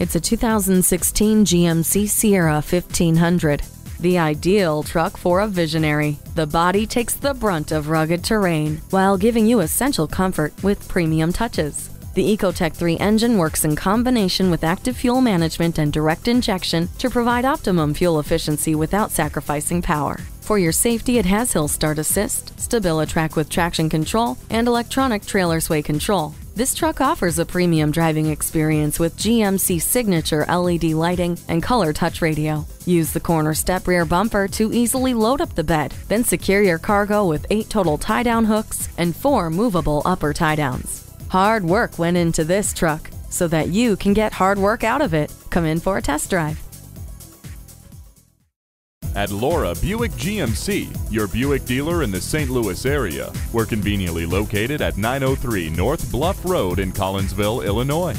It's a 2016 GMC Sierra 1500. The ideal truck for a visionary. The body takes the brunt of rugged terrain while giving you essential comfort with premium touches. The Ecotec 3 engine works in combination with active fuel management and direct injection to provide optimum fuel efficiency without sacrificing power. For your safety, it has Hill Start Assist, StabiliTrak with traction control, and electronic trailer sway control. This truck offers a premium driving experience with GMC signature LED lighting and color touch radio. Use the corner step rear bumper to easily load up the bed, then secure your cargo with eight total tie down hooks and four movable upper tie downs. Hard work went into this truck so that you can get hard work out of it. Come in for a test drive. At Laura Buick GMC, your Buick dealer in the St. Louis area. We're conveniently located at 903 North Bluff Road in Collinsville, Illinois.